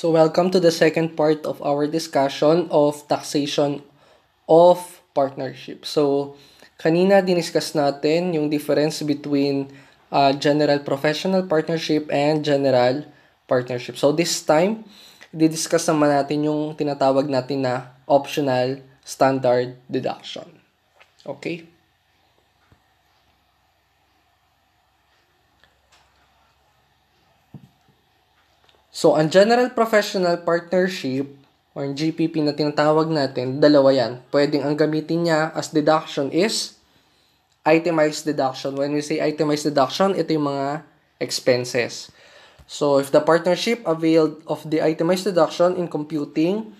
So welcome to the second part of our discussion of taxation of partnership. So kanina diniscuss natin yung difference between uh, general professional partnership and general partnership. So this time, didiscuss naman natin yung tinatawag natin na optional standard deduction. Okay? So, ang General Professional Partnership or GPP na tinatawag natin, dalawa yan. Pwedeng ang gamitin niya as deduction is itemized deduction. When we say itemized deduction, ito yung mga expenses. So, if the partnership availed of the itemized deduction in computing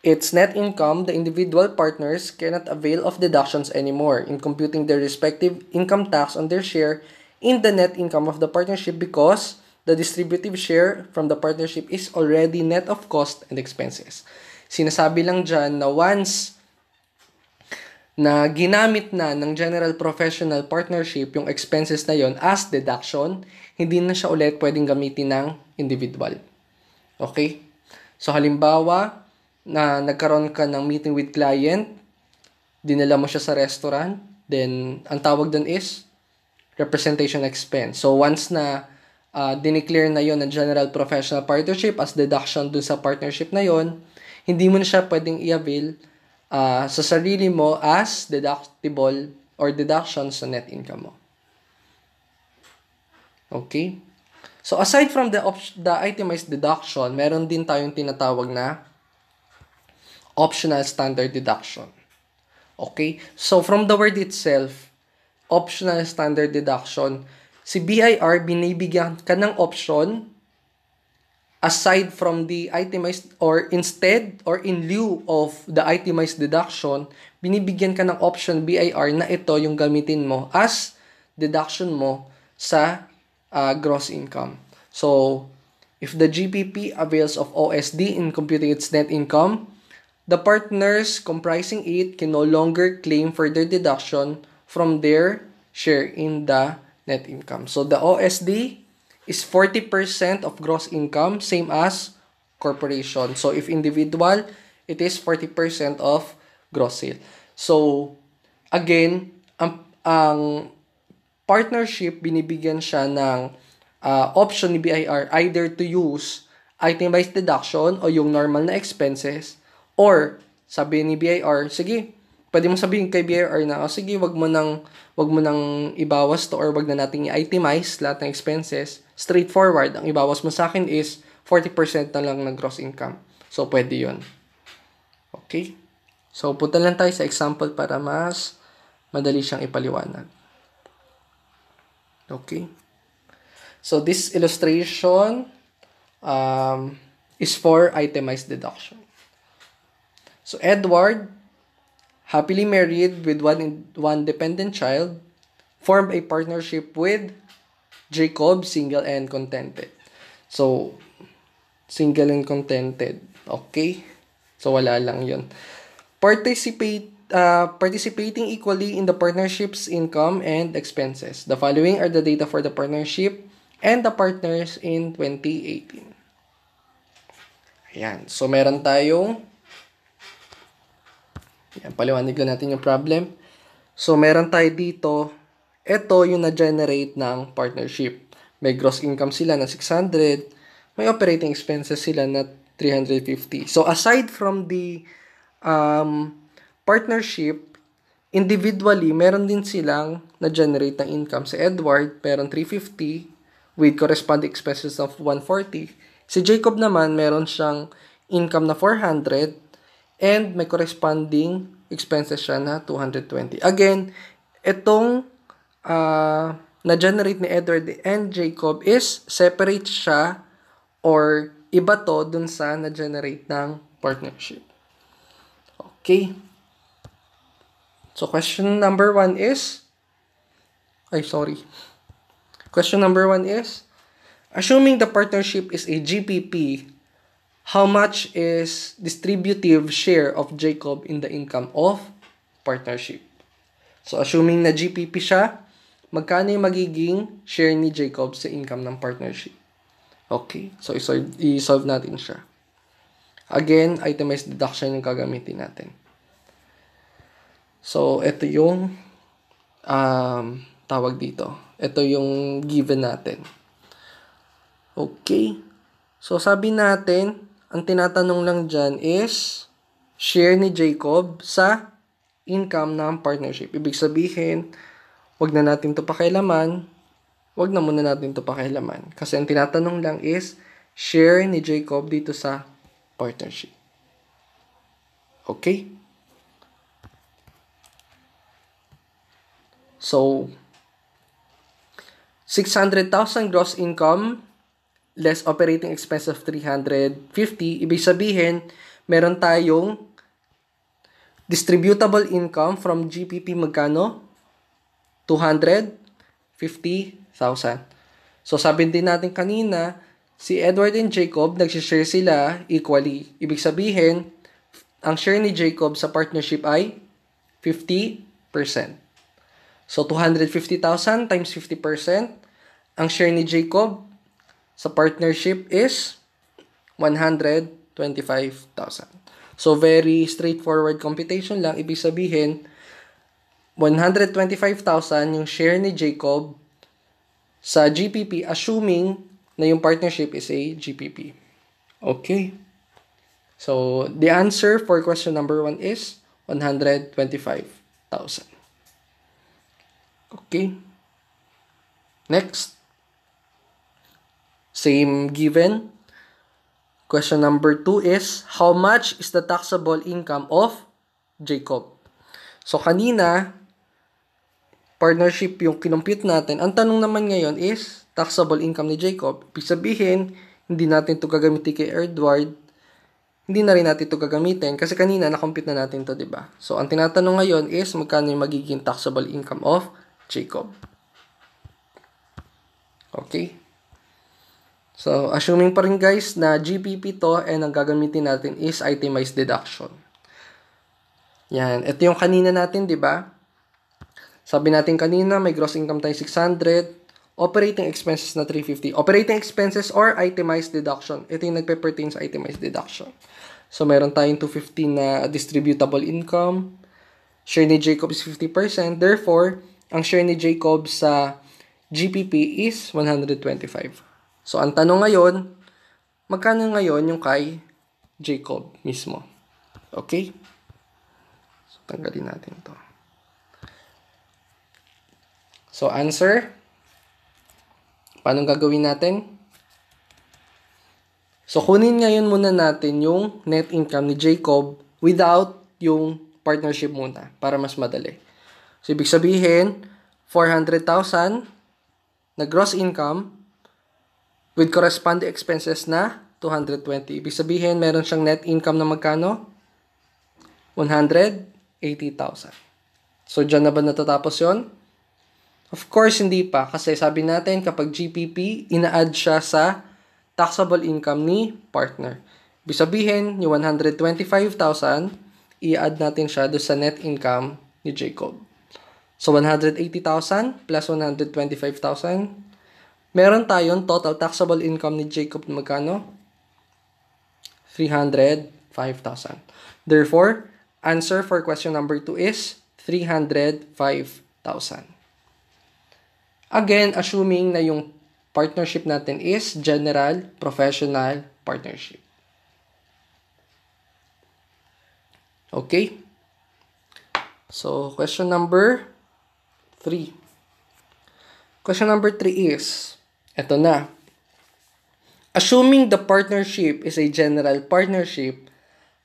its net income, the individual partners cannot avail of deductions anymore in computing their respective income tax on their share in the net income of the partnership because the distributive share from the partnership is already net of cost and expenses. Sinasabi lang dyan na once na ginamit na ng general professional partnership yung expenses na yon as deduction, hindi na siya ulit pwedeng gamitin ng individual. Okay? So halimbawa, na nagkaroon ka ng meeting with client, dinala mo siya sa restaurant, then ang tawag doon is representation expense. So once na uh, dineclare na yon ng general professional partnership as deduction dun sa partnership na yon, hindi mo na siya pwedeng i-avail uh, sa sarili mo as deductible or deduction sa net income mo. Okay? So aside from the the itemized deduction, meron din tayong tinatawag na optional standard deduction. Okay? So from the word itself, optional standard deduction, si BIR, binibigyan ka ng option aside from the itemized or instead or in lieu of the itemized deduction, binibigyan ka ng option BIR na ito yung gamitin mo as deduction mo sa uh, gross income. So, if the GPP avails of OSD in computing its net income, the partners comprising it can no longer claim further deduction from their share in the net income. So the OSD is 40% of gross income, same as corporation. So if individual, it is 40% of gross sale. So again, ang, ang partnership, binibigyan siya ng uh, option ni BIR either to use itemized deduction o yung normal na expenses or sabi ni BIR, sige, pwede mo sabihin kay BIR na, oh, sige, wag mo nang, wag mo nang ibawas to or wag na nating i-itemize lahat ng expenses. Straightforward, ang ibawas mo sa akin is 40% na lang ng gross income. So, pwede yon Okay? So, punta lang tayo sa example para mas madali siyang ipaliwanag. Okay? So, this illustration um, is for itemized deduction. So, Edward happily married with one, one dependent child, formed a partnership with Jacob, single and contented. So, single and contented. Okay? So, wala lang yun. Participate, uh, participating equally in the partnership's income and expenses. The following are the data for the partnership and the partners in 2018. Ayan. So, meron tayong yan, paliwanag lang natin yung problem. So, meron tayo dito, ito yung na-generate ng partnership. May gross income sila na 600, may operating expenses sila na 350. So, aside from the um, partnership, individually, meron din silang na-generate ng income. Si Edward, meron 350 with corresponding expenses of 140. Si Jacob naman, meron siyang income na 400 and may corresponding expenses siya na 220. Again, itong uh, na-generate ni Edward and Jacob is separate siya or iba to dun sa na-generate ng partnership. Okay. So, question number one is, ay, sorry. Question number one is, assuming the partnership is a GPP how much is distributive share of Jacob in the income of partnership. So, assuming na GPP siya, magkano yung magiging share ni Jacob sa income ng partnership? Okay? So, isolve, i-solve natin siya. Again, itemized deduction yung gagamitin natin. So, ito yung um, tawag dito. Ito yung given natin. Okay. So, sabi natin, ang tinatanong lang dyan is share ni Jacob sa income ng partnership. Ibig sabihin, wag na natin to pakialaman, wag na muna natin to pakialaman. Kasi ang tinatanong lang is share ni Jacob dito sa partnership. Okay? So, 600,000 gross income less operating expense of 350. Ibig sabihin, meron tayong distributable income from GPP magkano? 250,000. So, sabi din natin kanina, si Edward and Jacob, nagsishare sila equally. Ibig sabihin, ang share ni Jacob sa partnership ay 50%. So, 250,000 times 50%. Ang share ni Jacob sa partnership is 125,000. So, very straightforward computation lang. Ibig sabihin, 125,000 yung share ni Jacob sa GPP assuming na yung partnership is a GPP. Okay. So, the answer for question number 1 is 125,000. Okay. Next. Same given. Question number 2 is, how much is the taxable income of Jacob? So, kanina, partnership yung kinumpute natin. Ang tanong naman ngayon is, taxable income ni Jacob. Ibig sabihin, hindi natin ito gagamitin kay Edward. Hindi na rin natin ito gagamitin kasi kanina na-compute na natin to, di ba? So, ang tinatanong ngayon is, magkano yung magiging taxable income of Jacob. Okay? So, assuming pa rin guys na GPP to and ang gagamitin natin is itemized deduction. Yan. Ito yung kanina natin, di ba? Sabi natin kanina, may gross income tayo 600, operating expenses na 350. Operating expenses or itemized deduction. Ito yung nagpe-pertain sa itemized deduction. So, meron tayong 250 na distributable income. Share ni Jacob is 50%. Therefore, ang share ni Jacob sa GPP is 125. So, ang tanong ngayon, magkano ngayon yung kay Jacob mismo? Okay? So, tanggalin natin to. So, answer. Paano gagawin natin? So, kunin ngayon muna natin yung net income ni Jacob without yung partnership muna para mas madali. So, ibig sabihin, 400,000 na gross income with corresponding expenses na 220. Ibig sabihin, meron siyang net income na magkano? 180,000. So, dyan na ba natatapos yon? Of course, hindi pa. Kasi sabi natin, kapag GPP, ina-add siya sa taxable income ni partner. Ibig sabihin, yung 125,000, i-add natin siya do sa net income ni Jacob. So, 180,000 plus 125,000. Meron tayong total taxable income ni Jacob na magkano? 305,000. Therefore, answer for question number 2 is 305,000. Again, assuming na yung partnership natin is general professional partnership. Okay? So, question number 3. Question number 3 is, eto na. Assuming the partnership is a general partnership,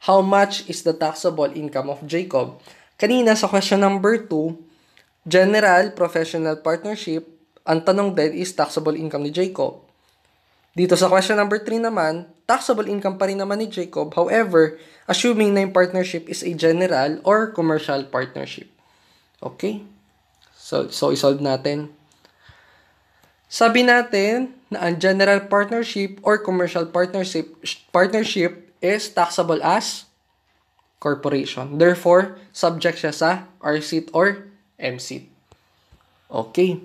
how much is the taxable income of Jacob? Kanina sa question number 2, general professional partnership, ang tanong din is taxable income ni Jacob. Dito sa question number 3 naman, taxable income pa rin naman ni Jacob. However, assuming na yung partnership is a general or commercial partnership. Okay? So, so isolve natin. Sabi natin na ang general partnership or commercial partnership partnership is taxable as corporation. Therefore, subject siya sa RSEIT or MSEIT. Okay.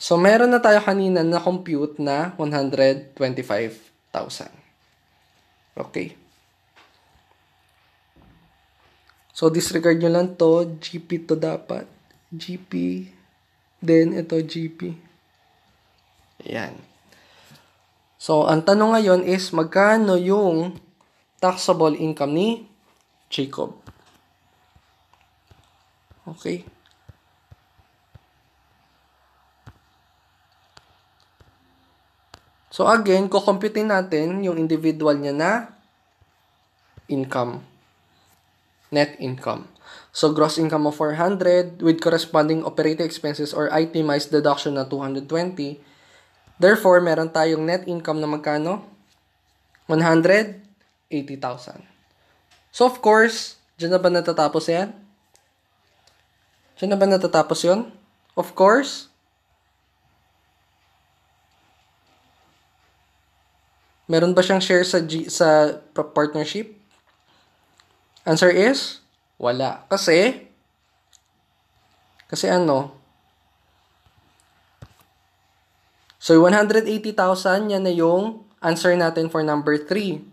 So, meron na tayo kanina na compute na 125,000. Okay. So, disregard nyo lang to. GP to dapat. GP. Then, ito GP. Ayan. So, ang tanong ngayon is, magkano yung taxable income ni Jacob? Okay. So again, kukomputin natin yung individual niya na income. Net income. So gross income of 400 with corresponding operating expenses or itemized deduction na 220. Therefore, meron tayong net income na magkano? 180,000. So of course, dyan na ba natatapos yan? Dyan na ba natatapos yon? Of course, Meron ba siyang share sa G, sa partnership? Answer is wala. Kasi kasi ano? So 180,000 yan na yung answer natin for number 3.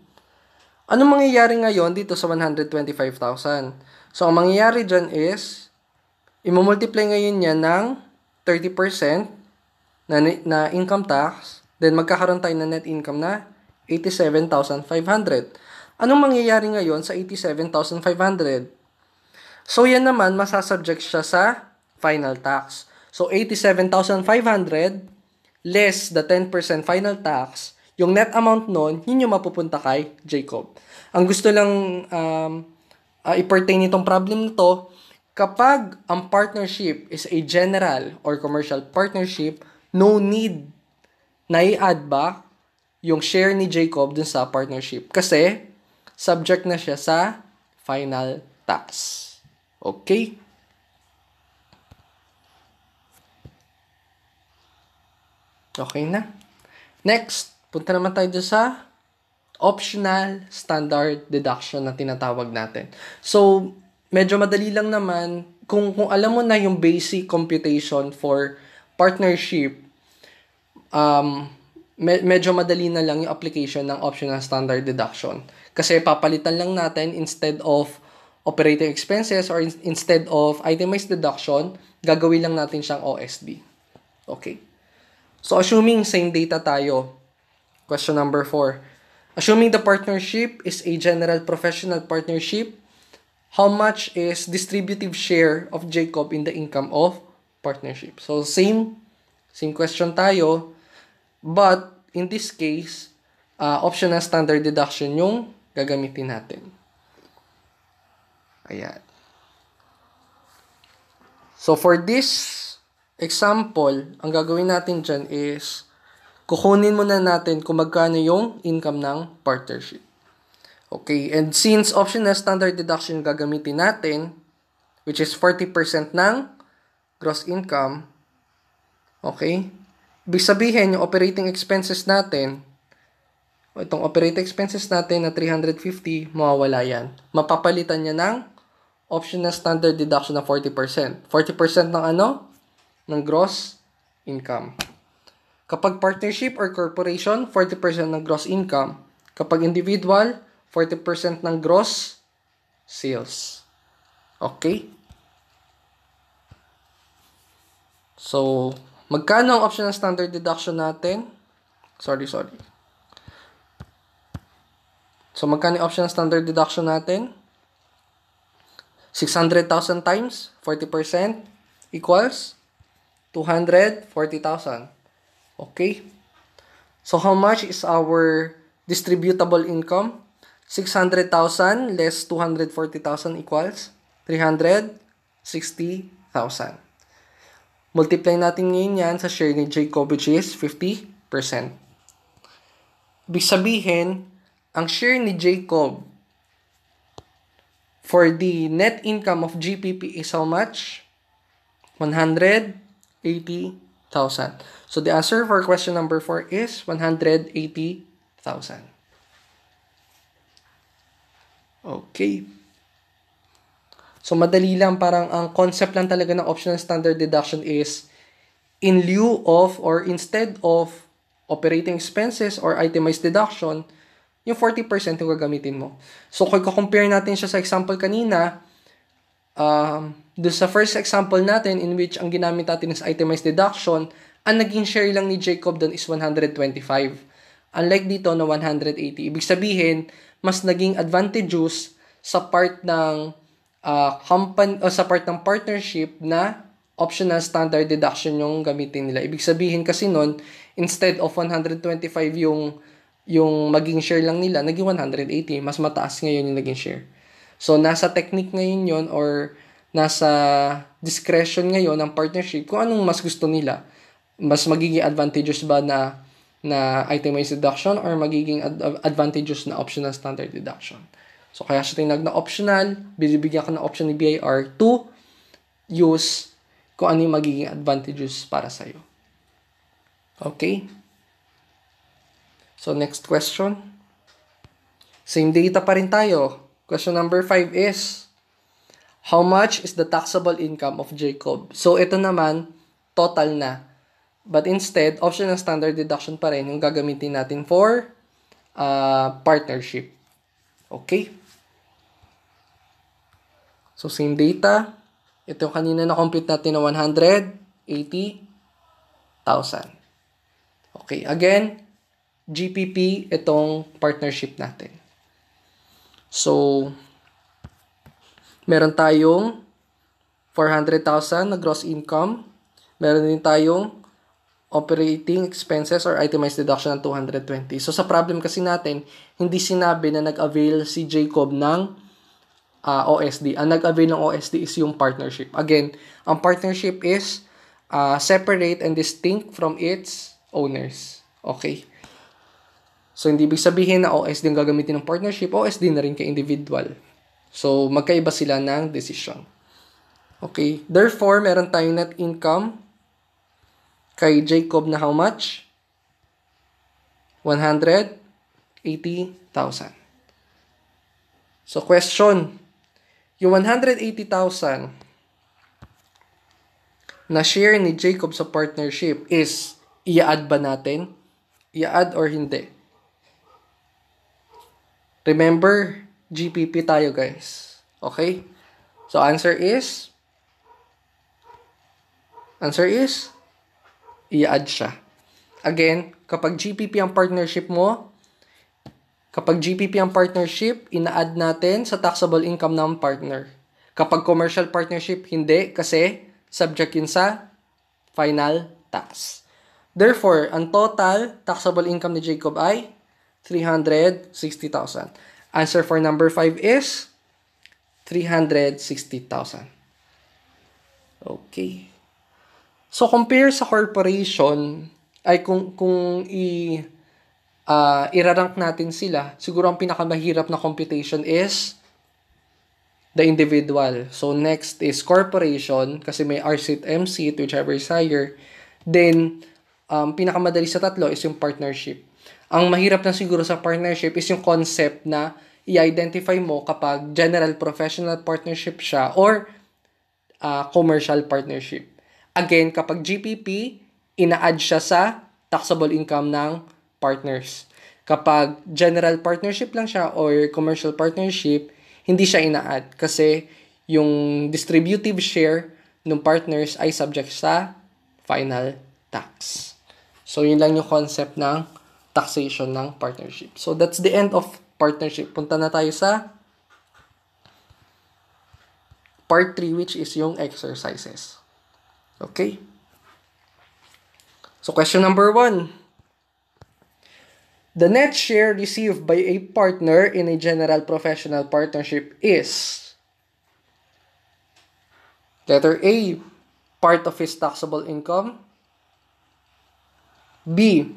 Ano mangyayari ngayon dito sa 125,000? So ang mangyayari dyan is i-multiply ngayon yan ng 30% na, na income tax, then magkakaroon tayo ng net income na 87,500. Anong mangyayari ngayon sa 87,500? So, yan naman, masasubject siya sa final tax. So, 87,500 less the 10% final tax, yung net amount nun, yun yung mapupunta kay Jacob. Ang gusto lang um, uh, i-pertain itong problem na to, kapag ang partnership is a general or commercial partnership, no need na i-add back yung share ni Jacob dun sa partnership. Kasi, subject na siya sa final tax. Okay? Okay na. Next, punta naman tayo sa optional standard deduction na tinatawag natin. So, medyo madali lang naman kung kung alam mo na yung basic computation for partnership um me- medyo madali na lang yung application ng optional standard deduction. Kasi papalitan lang natin instead of operating expenses or in- instead of itemized deduction, gagawin lang natin siyang OSD. Okay. So assuming same data tayo, question number 4. Assuming the partnership is a general professional partnership, how much is distributive share of Jacob in the income of partnership? So same same question tayo But, in this case, uh, optional standard deduction yung gagamitin natin. Ayan. So, for this example, ang gagawin natin dyan is, kukunin muna natin kung magkano yung income ng partnership. Okay, and since optional standard deduction gagamitin natin, which is 40% ng gross income, okay, Ibig sabihin, yung operating expenses natin, itong operating expenses natin na 350, mawawala yan. Mapapalitan niya ng optional standard deduction na 40%. 40% ng ano? Ng gross income. Kapag partnership or corporation, 40% ng gross income. Kapag individual, 40% ng gross sales. Okay? So, Magkano ang optional standard deduction natin? Sorry, sorry. So, magkano ang optional standard deduction natin? 600,000 times 40% equals 240,000. Okay? So, how much is our distributable income? 600,000 less 240,000 equals 360,000. Multiply natin ngayon yan sa share ni Jacob which is 50%. Ibig sabihin, ang share ni Jacob for the net income of GPP is how much? 180,000. So the answer for question number 4 is 180,000. Okay. So, madali lang. Parang ang concept lang talaga ng optional standard deduction is in lieu of or instead of operating expenses or itemized deduction, yung 40% yung gagamitin mo. So, kung compare natin siya sa example kanina, um, doon sa first example natin in which ang ginamit natin is itemized deduction, ang naging share lang ni Jacob doon is 125. Unlike dito na 180. Ibig sabihin, mas naging advantageous sa part ng uh, company, o sa part ng partnership na optional standard deduction yung gamitin nila. Ibig sabihin kasi nun, instead of 125 yung yung maging share lang nila, naging 180. Mas mataas ngayon yung naging share. So, nasa technique ngayon yon or nasa discretion ngayon ng partnership kung anong mas gusto nila. Mas magiging advantageous ba na na itemized deduction or magiging ad- advantageous na optional standard deduction. So, kaya siya tinag na optional, binibigyan ka ng option ni BIR to use kung ano yung magiging advantageous para sa'yo. Okay? So, next question. Same data pa rin tayo. Question number 5 is, How much is the taxable income of Jacob? So, ito naman, total na. But instead, optional standard deduction pa rin yung gagamitin natin for uh, partnership. Okay? So, same data. Ito yung kanina na-compute natin na 180,000. Okay, again, GPP itong partnership natin. So, meron tayong 400,000 na gross income. Meron din tayong operating expenses or itemized deduction ng 220. So, sa problem kasi natin, hindi sinabi na nag-avail si Jacob ng uh, ah, OSD. Ang nag-avail ng OSD is yung partnership. Again, ang partnership is uh, separate and distinct from its owners. Okay? So, hindi ibig sabihin na OSD ang gagamitin ng partnership, OSD na rin kay individual. So, magkaiba sila ng decision. Okay? Therefore, meron tayong net income kay Jacob na how much? 180,000. So, question. Yung 180,000 na share ni Jacob sa partnership is i-add ba natin? I-add or hindi? Remember, GPP tayo guys. Okay? So, answer is, answer is, i-add siya. Again, kapag GPP ang partnership mo, kapag GPP ang partnership, ina-add natin sa taxable income ng partner. Kapag commercial partnership, hindi kasi subject yun sa final tax. Therefore, ang total taxable income ni Jacob ay 360,000. Answer for number 5 is 360,000. Okay. So compare sa corporation ay kung kung i uh, irarank natin sila, siguro ang pinakamahirap na computation is the individual. So next is corporation kasi may RCIT MC whichever is higher. Then um, pinakamadali sa tatlo is yung partnership. Ang mahirap na siguro sa partnership is yung concept na i-identify mo kapag general professional partnership siya or uh, commercial partnership. Again, kapag GPP, ina-add siya sa taxable income ng partners. Kapag general partnership lang siya or commercial partnership, hindi siya ina-add kasi yung distributive share ng partners ay subject sa final tax. So, yun lang yung concept ng taxation ng partnership. So, that's the end of partnership. Punta na tayo sa part 3 which is yung exercises. Okay? So, question number 1. The net share received by a partner in a general professional partnership is Letter A, part of his taxable income. B,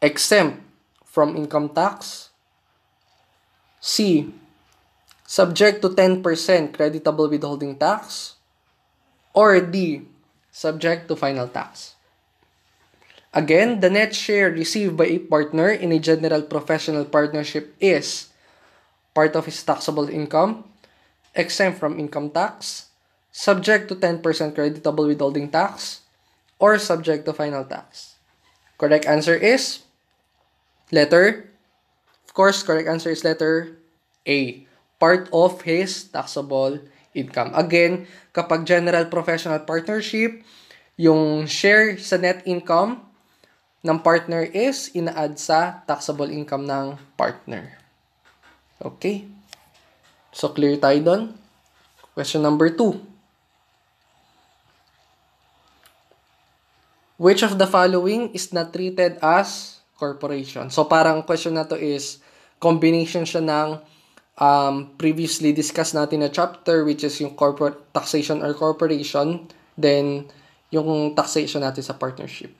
exempt from income tax. C. Subject to 10% creditable withholding tax. Or D. Subject to final tax. Again, the net share received by a partner in a general professional partnership is part of his taxable income, exempt from income tax, subject to 10% creditable withholding tax, or subject to final tax? Correct answer is letter, of course, correct answer is letter A. Part of his taxable income. Again, kapag general professional partnership, yung share sa net income ng partner is ina-add sa taxable income ng partner. Okay? So, clear tayo doon. Question number 2. Which of the following is not treated as corporation? So, parang question na to is combination siya ng um, previously discussed natin na chapter which is yung corporate taxation or corporation then yung taxation natin sa partnership.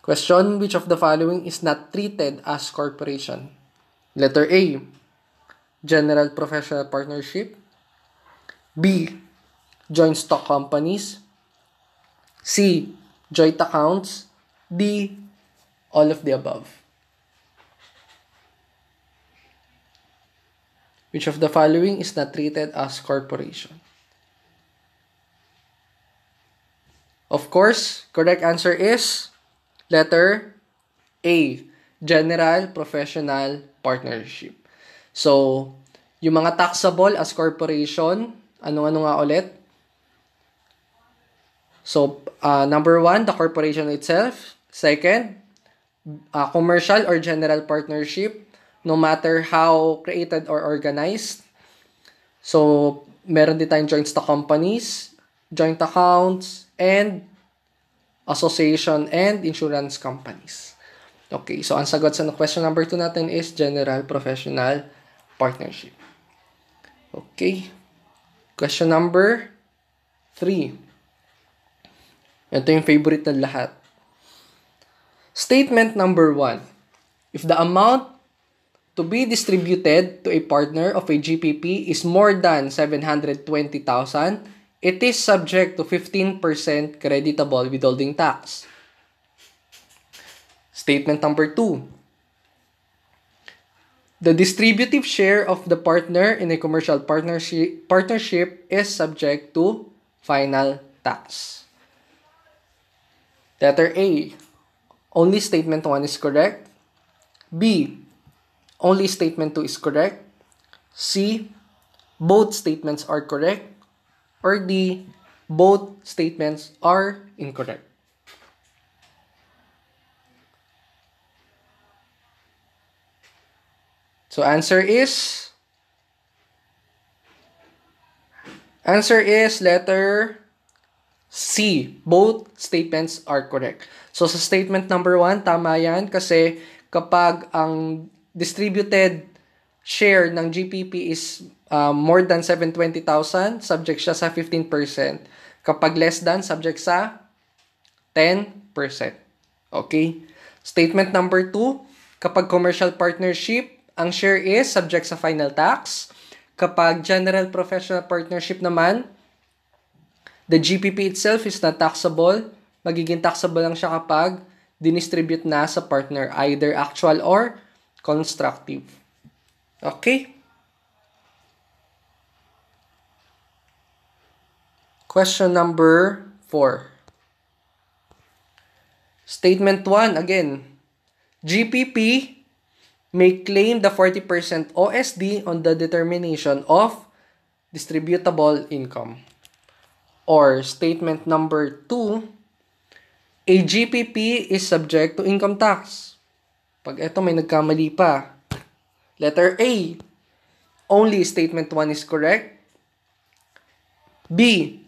Question, which of the following is not treated as corporation? Letter A, general professional partnership. B, joint stock companies. C, joint accounts. D, all of the above. Which of the following is not treated as corporation? Of course, correct answer is Letter A, General Professional Partnership. So, yung mga taxable as corporation, ano-ano nga ulit? So, uh, number one, the corporation itself. Second, uh, commercial or general partnership, no matter how created or organized. So, meron din tayong joint stock companies, joint accounts, and association, and insurance companies. Okay, so ang sagot sa question number 2 natin is general professional partnership. Okay. Question number 3. Ito yung favorite ng lahat. Statement number 1. If the amount to be distributed to a partner of a GPP is more than 720,000, it is subject to 15% creditable withholding tax. Statement number 2. The distributive share of the partner in a commercial partnership, partnership is subject to final tax. Letter A. Only statement 1 is correct. B. Only statement 2 is correct. C. Both statements are correct or D, both statements are incorrect. So answer is Answer is letter C. Both statements are correct. So sa statement number 1, tama yan kasi kapag ang distributed share ng GPP is uh, more than 720,000, subject siya sa 15%. Kapag less than, subject sa 10%. Okay? Statement number 2, kapag commercial partnership, ang share is subject sa final tax. Kapag general professional partnership naman, the GPP itself is not taxable. Magiging taxable lang siya kapag dinistribute na sa partner, either actual or constructive. Okay? Question number 4. Statement 1, again. GPP may claim the 40% OSD on the determination of distributable income. Or statement number 2, a GPP is subject to income tax. Pag ito may nagkamali pa. Letter A, only statement 1 is correct. B,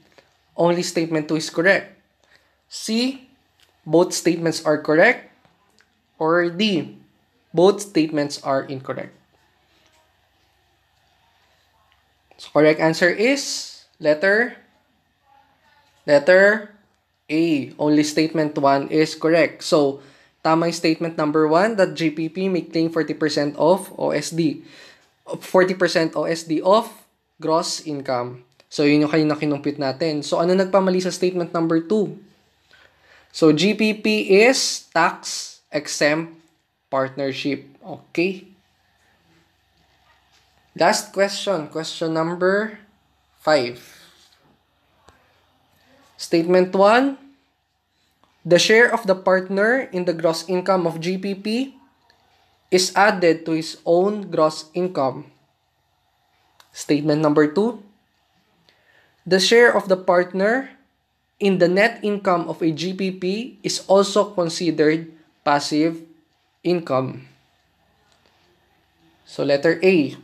only statement 2 is correct. C, both statements are correct. Or D, both statements are incorrect. So correct answer is letter letter A. Only statement 1 is correct. So, tama yung statement number 1 that GPP may claim 40% of OSD. 40% OSD of gross income. So, yun yung kanina kinumpit natin. So, ano nagpamali sa statement number 2? So, GPP is tax-exempt partnership. Okay? Last question. Question number 5. Statement 1. The share of the partner in the gross income of GPP is added to his own gross income. Statement number two. The share of the partner in the net income of a GPP is also considered passive income. So letter A.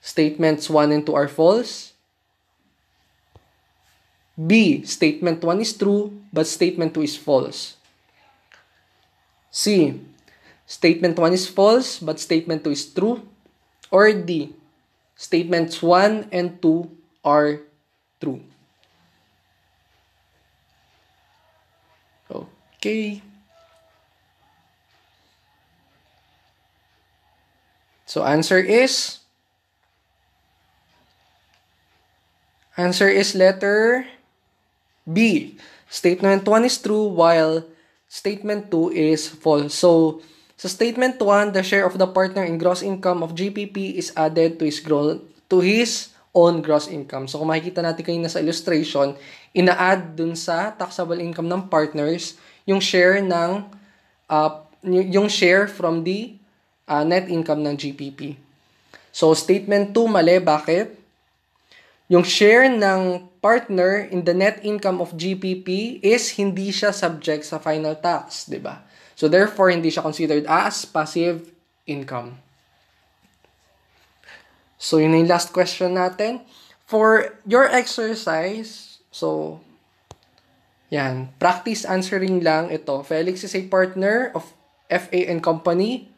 Statements 1 and 2 are false. B. Statement 1 is true, but statement 2 is false. C. Statement 1 is false, but statement 2 is true. Or D. Statements 1 and 2 are true. Okay. So answer is Answer is letter B. Statement 1 is true while statement 2 is false. So, sa statement 1, the share of the partner in gross income of GPP is added to his gross to his own gross income. So, kung makikita natin kayo sa illustration, ina-add dun sa taxable income ng partners yung share ng uh, yung share from the uh, net income ng GPP. So, statement 2, mali. Bakit? Yung share ng partner in the net income of GPP is hindi siya subject sa final tax, 'di ba? So therefore hindi siya considered as passive income. So yun yung last question natin. For your exercise, so yan, practice answering lang ito. Felix is a partner of FA and Company,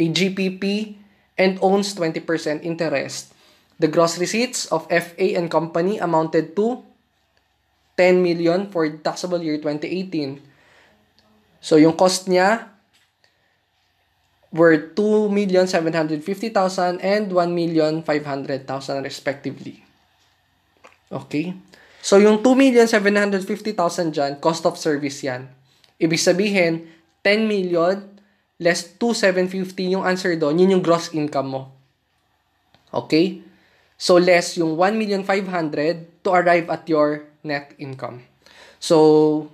a GPP, and owns 20% interest. The gross receipts of FA and company amounted to 10 million for taxable year 2018. So yung cost niya were 2,750,000 and 1,500,000 respectively. Okay? So yung 2,750,000 dyan, cost of service yan. Ibig sabihin, 10 million less 2,750 yung answer doon, yun yung gross income mo. Okay? So, less yung 1,500,000 to arrive at your net income. So,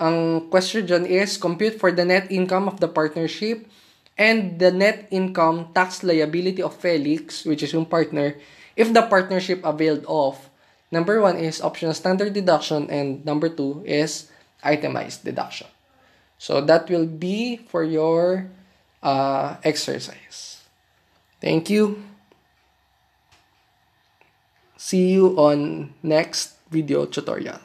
ang question dyan is, compute for the net income of the partnership and the net income tax liability of Felix, which is yung partner, if the partnership availed of, number one is optional standard deduction, and number two is itemized deduction. So, that will be for your uh, exercise. Thank you. See you on next video tutorial.